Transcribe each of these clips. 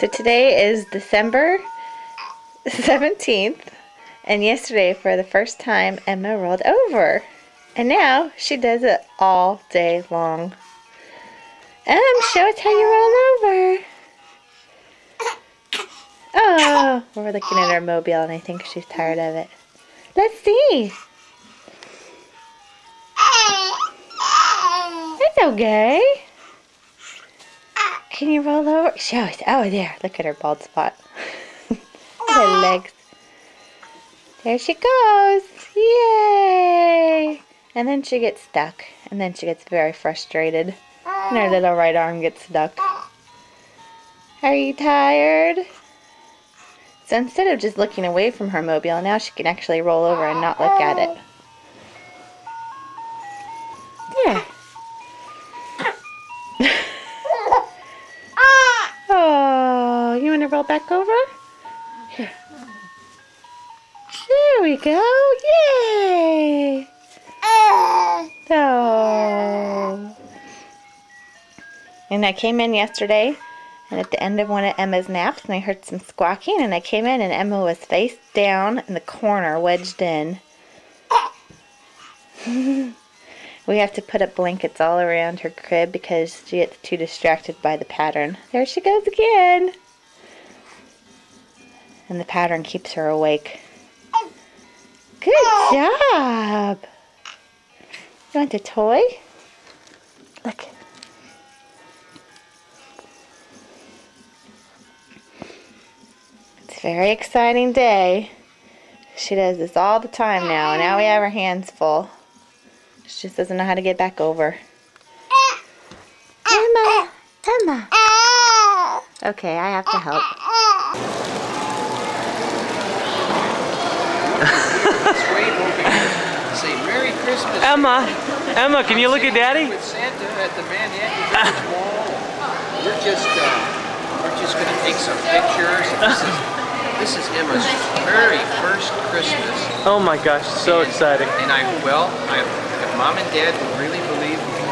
So today is December 17th, and yesterday, for the first time, Emma rolled over. And now she does it all day long. Em, show us how you roll over. Oh, we're looking at our mobile, and I think she's tired of it. Let's see. It's okay. Can you roll over? Show us. Oh, there. Look at her bald spot. her legs. There she goes. Yay! And then she gets stuck. And then she gets very frustrated. And her little right arm gets stuck. Are you tired? So instead of just looking away from her mobile, now she can actually roll over and not look at it. Roll back over? Here. There we go. Yay! Oh. And I came in yesterday and at the end of one of Emma's naps and I heard some squawking and I came in and Emma was face down in the corner wedged in. we have to put up blankets all around her crib because she gets too distracted by the pattern. There she goes again. And the pattern keeps her awake. Oh. Good oh. job. You want a toy? Look. It's a very exciting day. She does this all the time now. Now we have her hands full. She just doesn't know how to get back over. Emma! Emma! Eh, eh, eh. Okay, I have to help. Say Merry Christmas. Emma, Emma, can you look at Daddy? With Santa at the Manhattan Village Mall. We're just, uh, we're just gonna take some pictures. This is, this is Emma's very first Christmas. Oh my gosh, so And- exciting. And I, well, I, if Mom and Dad would really believe me,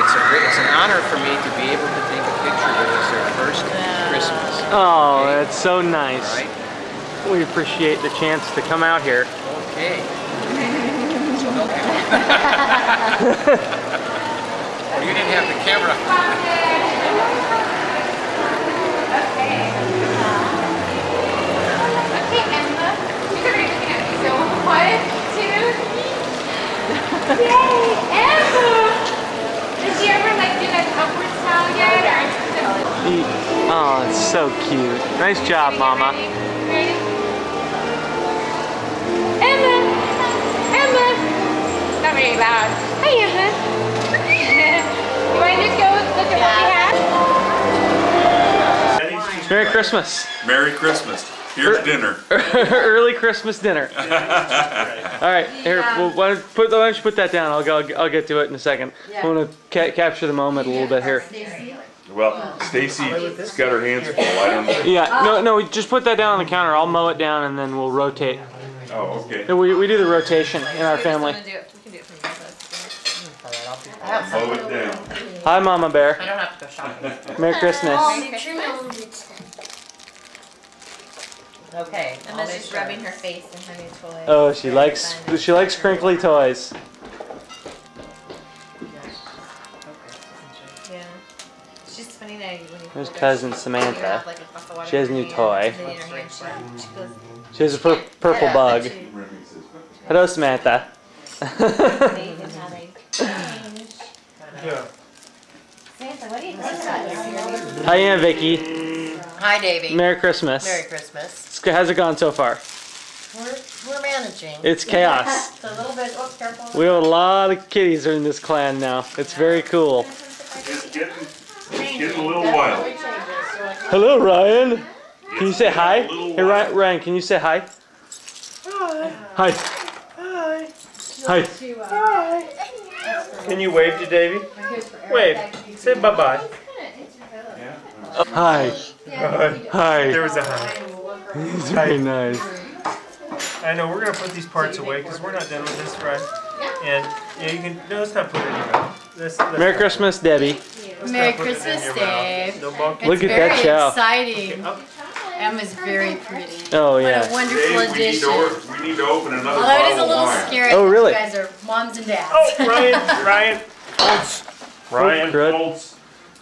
it's a, it's an honor for me to be able to take a picture with us their first Christmas. Oh, Okay. that's so nice. Right? We appreciate the chance to come out here. Okay. So you. Didn't have the camera. Okay, Emma. She's already looking at me. So one, two, yay, Emma! Did she ever like do that upward style yet, or Oh, it's so cute. Nice job, Mama. Not very loud. Hi, Emma. you want to just go look at what we have? Merry Christmas. Merry Christmas. Here's er, dinner. Early Christmas dinner. All right, here. Well, why don't, put, why don't you put that down? I'll go. I'll get to it in a second. I want to ca capture the moment a little bit here. Well, Stacy's got her hands full. I don't know. Yeah. No, no. We just put that down on the counter. I'll mow it down and then we'll rotate. Oh, okay. We, we do the rotation in our family. do it. We can do it from Mow it down. Hi, Mama Bear. I don't have to go shopping. Merry Christmas. Oh, okay. Emma's just rubbing her face in her new toy. Oh, she likes she likes crinkly toys. Yeah. It's just funny that when you There's her, cousin you Samantha. have, like, a glass of water She has a new toy. hand, and then in her hand she, mm. she She has a pur purple bug. Hello, Samantha. "They did how they change." Samantha, what do you think about this? Hi, Aunt Vicky. Hi, Davy. Merry Christmas. Merry Christmas. How's it gone so far? We're, we're managing. It's chaos. It's a little bit, oh, careful. We have a lot of kitties in this clan now. It's very cool. It's getting, it's getting a little wild. Hello, Ryan. Can you say hi? Hey, Ryan, Ryan can you say hi? Hi. Hi. Hi. Can you wave to Davy? Wave. Say bye-bye. Hi. Hi. There was a hi. He's very nice. I know we're gonna put these parts away because we're not done with this, right? And yeah, you can no, let's not put it in your mouth. This, let's Merry not- Christmas, Debbie. Let's Merry not it Christmas, your. Dave. No. Look it's at that very chow. exciting. Up. Emma's very pretty. Oh, What yeah. a wonderful Dave, we need, addition. to, or- we need to open another oh, Although it is a little wine. scary. Oh, really? You guys are moms and dads. Oh, Ryan, Ryan, Colts. Ryan crud.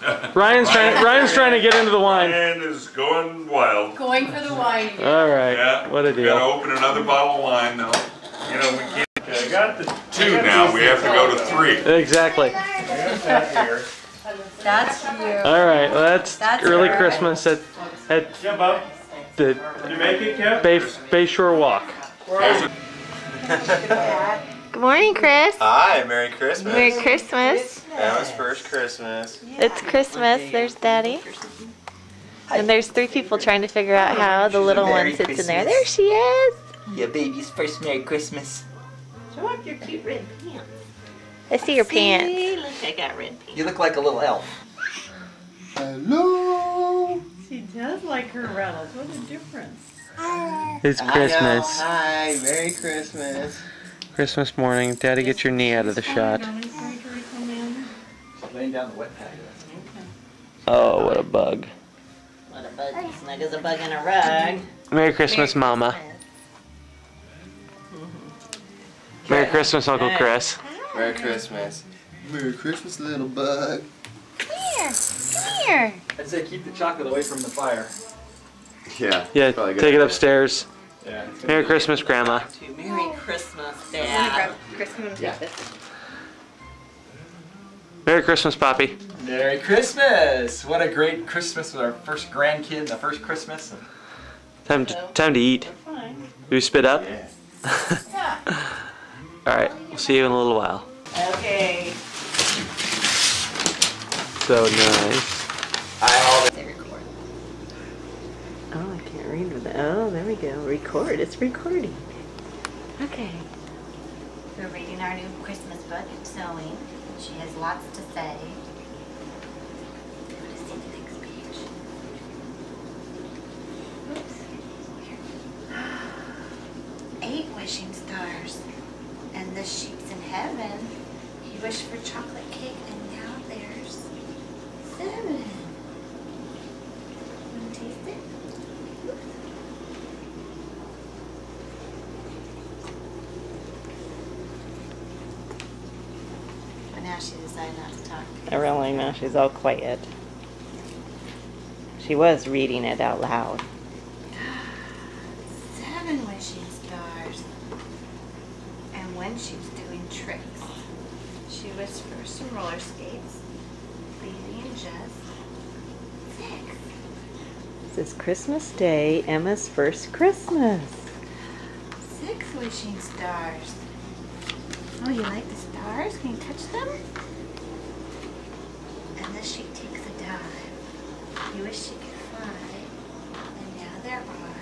Colts. Ryan's trying. Ryan's trying to get into the wine. Ryan is going wild. Going for the wine. All right. Yeah. What a deal. Gotta open another bottle of wine now. You know, we can't Okay, I got the two now. We have to go to three. Exactly. I got that here. That's you. All right. Well, that's, That's early all right. Christmas at at Yeah, Bob. the Did you make it, Kev? Bay Bayshore Walk. Good morning, Chris. Hi, Merry Christmas. Merry Christmas. Emma's first Christmas. It's Christmas. There's Daddy. And there's three people trying to figure out how the little one Merry sits in there. There she is. Your baby's first Merry Christmas. Show off your cute red pants. I see your pants. See, look, I got red pants. You look like a little elf. Hello. She does like her Reynolds. What a difference. It's I know. Christmas. Hi, Merry Christmas. Christmas morning. Daddy, get your knee out of the shot. Darling's going to come in. Laying down the wet pad. Oh, what a bug. What a bug. Snug as a bug in a rug. Merry Christmas, Mama. Merry Christmas, Uncle Chris. Merry Christmas. Merry Christmas, little bug. Here. Come here. I'd say keep the chocolate away from the fire. Yeah. Yeah, take it upstairs. Yeah. Merry Christmas, Grandma. To Merry Christmas, I'm Dad. gonna grab Chris. I'm gonna Yeah. Merry Christmas, Poppy. Merry Christmas! What a great Christmas with our first grandkid, the first Christmas. Time to, time to eat. We're fine. Do we spit up? Yeah. All right, we'll see you in a little while. Okay. So nice. I They record. Oh, I can't read with it. Oh, there we go. Record. It's recording. Okay. We're reading our new Christmas book, Sewing. She has lots to say. The next page. Oops. Eight wishing stars. And the sheep's in heaven. He wished for chocolate cake, and now there's seven. Want to taste it? Oops. But not to talk. I really know she's all quiet. She was reading it out loud. Seven wishing stars. And when she was doing tricks, she wished for some roller skates, leaving just six. This is Christmas Day, Emma's first Christmas. Six wishing stars. Oh, you like the stars? Can you touch them? And the sheep takes a dive. You wish she could fly. And now there are five.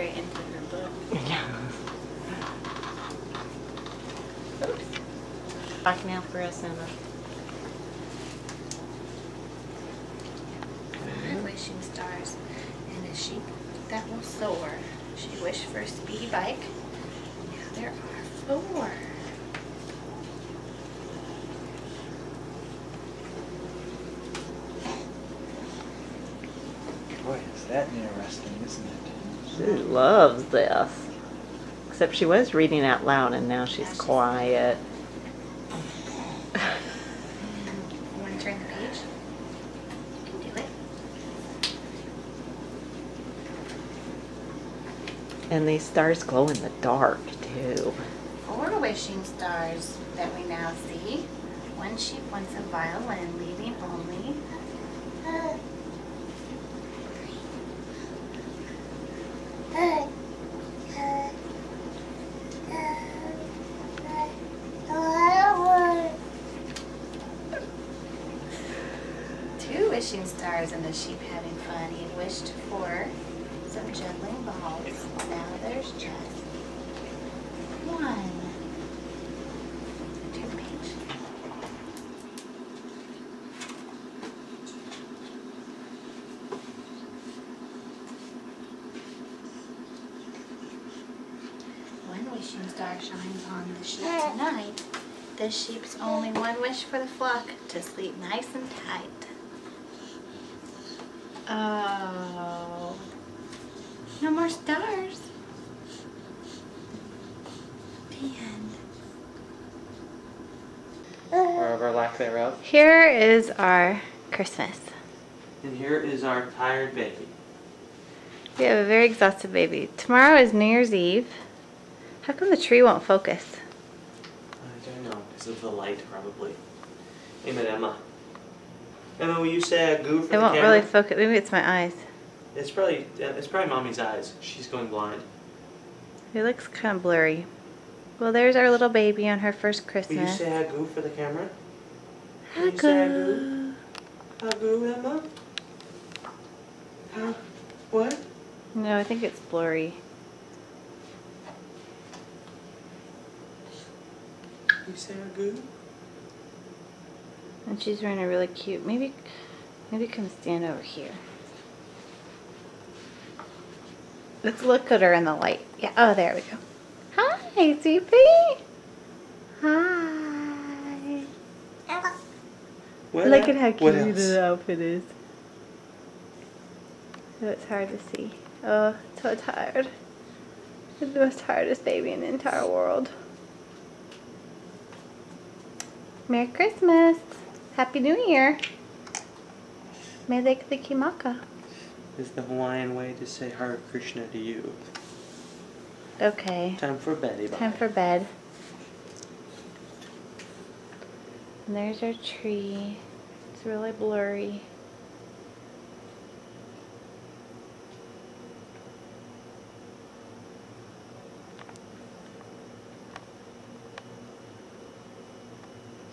She's very into her book. Oops. Talk now for us, Emma. Five wishing stars and a sheep that will soar. She wished for a speedy bike. Now there are four. Boy, is that interesting, isn't it? She loves this. Except she was reading out loud and now she's quiet. You want to turn the page? You can do it. And these stars glow in the dark, too. Four wishing stars that we now see. One sheep wants a violin, leaving only two wishing stars and the sheep having fun. He wished for some juggling balls. Now there's just one. Turn page. One wishing star shines on the sheep tonight. The sheep's only one wish for the flock to sleep nice and tight. Oh. No more stars. The end. Or of our lack thereof. Here is our Christmas. And here is our tired baby. We have a very exhausted baby. Tomorrow is New Year's Eve. How come the tree won't focus? I don't know, because of the light, probably. Amen, Emma. Emma, will you say a goo for It the won't camera? really focus. Maybe it's my eyes. It's probably it's probably mommy's eyes. She's going blind. It looks kind of blurry. Well, there's our little baby on her first Christmas. Will you say a goo for the camera? Will you say a goo? A goo, Emma? Huh? What? No, I think it's blurry. You say a goo? And she's wearing a really cute. Maybe, maybe come stand over here. Let's look at her in the light. Yeah. Oh, there we go. Hi, CP. Hi. What Look at how cute the outfit is. Oh, it's hard to see. Oh, so tired. It's the most tiredest baby in the entire world. Merry Christmas. Happy New Year. Mele Kalikimaka. Is the Hawaiian way to say Hare Krishna to you. Okay. Time for Betty. Time for bed. And there's our tree. It's really blurry.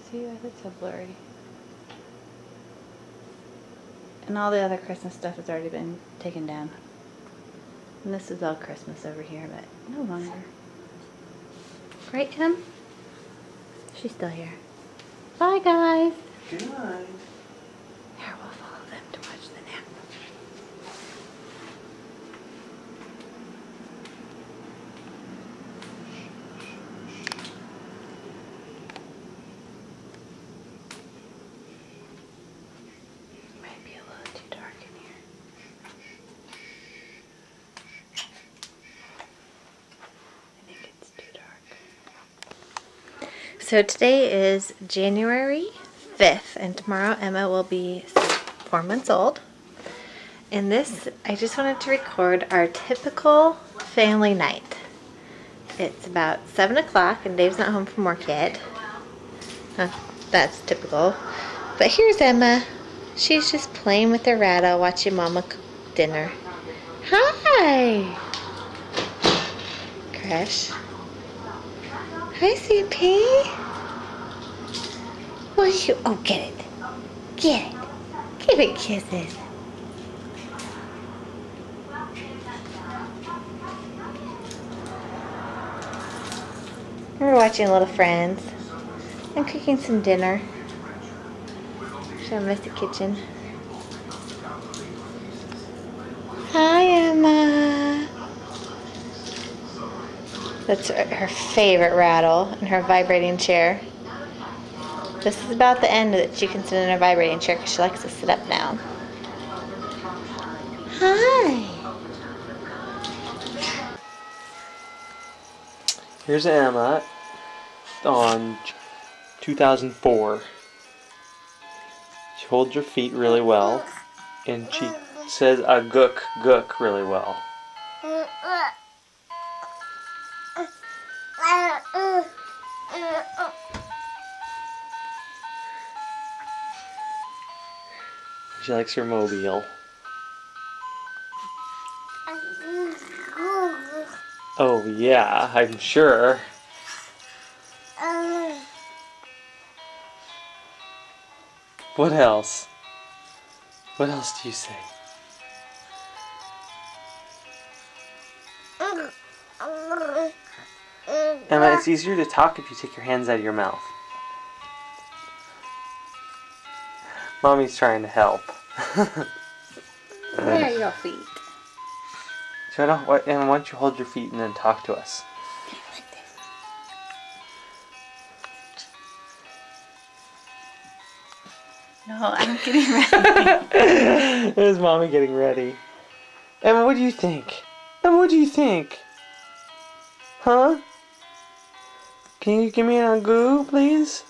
See, why that's so blurry. And all the other Christmas stuff has already been taken down. And this is all Christmas over here, but no longer. Right, Em? She's still here. Bye, guys. Good night. Here, we'll follow them to watch the nap. Might be a little too dark in here. I think it's too dark. So today is January 5th, and tomorrow Emma will be four months old. And this, I just wanted to record our typical family night. It's about 7 o'clock, and Dave's not home from work yet. Huh, that's typical. But here's Emma. She's just playing with her rattle, watching Mama cook dinner. Hi! Crash. Hi, CP. Will you? Oh, get it. Get it. Give it kisses. We're watching Little Friends I'm cooking some dinner. Should I miss the kitchen. Hi, Emma. That's her her favorite rattle in her vibrating chair. This is about the end that she can sit in her vibrating chair because she likes to sit up now. Hi. Here's Emma on 2004. She holds her feet really well, and she says a gook gook really well. Uh, uh, She likes her mobile. Oh yeah, I'm sure. What else? What else do you say? Emma, it's easier to talk if you take your hands out of your mouth. Mommy's trying to help. Where are your feet? Jonah, why, and why don't you hold your feet and then talk to us? No, I'm getting ready. There's mommy getting ready. Emma, what do you think? Emma, what do you think? Huh? Can you give me a goo, please?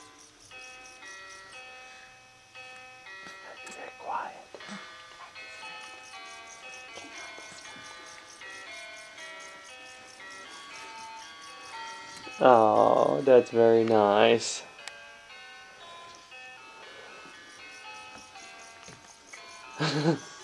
Oh, that's very nice.